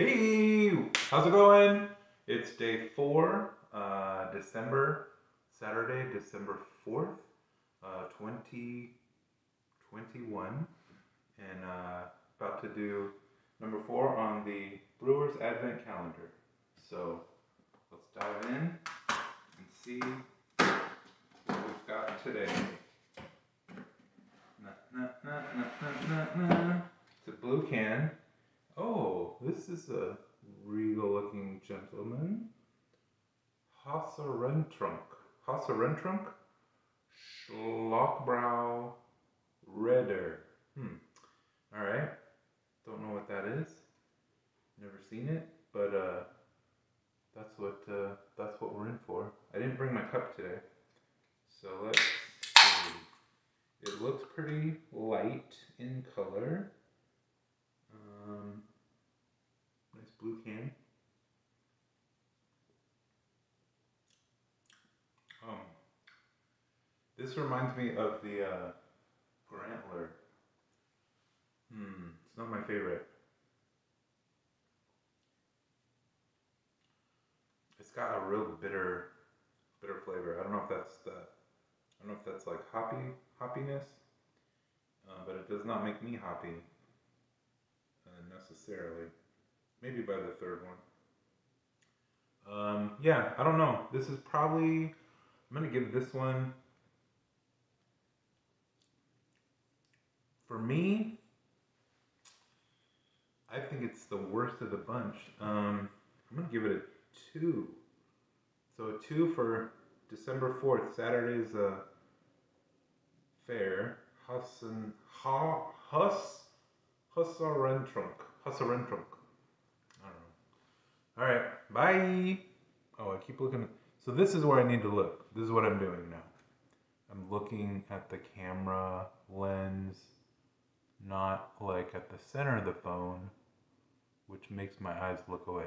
Hey, how's it going? It's day four, uh, December, Saturday, December 4th, uh, 2021. And uh, about to do number four on the Brewers Advent Calendar. So let's dive in and see what we've got today. Na, na, na. It's a blue can. This is a regal looking gentleman. Hasserentrunk. Hasserentrunk? Schlockbrow Redder. Hmm. Alright. Don't know what that is. Never seen it, but uh that's what uh that's what we're in for. I didn't bring my cup today. So let's see. It looks pretty light in color. Um, nice blue can. Um, this reminds me of the uh, Grantler. Hmm, it's not my favorite. It's got a real bitter, bitter flavor. I don't know if that's the, I don't know if that's like hoppy, hoppiness, uh, but it does not make me hoppy uh, necessarily. Maybe by the third one. Um, yeah, I don't know. This is probably, I'm going to give this one, for me, I think it's the worst of the bunch. Um, I'm going to give it a two. So a two for December 4th, Saturday's uh, fair. Hassan, ha, Hus, Husarentrunk. Husarentrunk. I don't know. All right, bye. Oh, I keep looking. So this is where I need to look. This is what I'm doing now. I'm looking at the camera lens, not like at the center of the phone, which makes my eyes look away.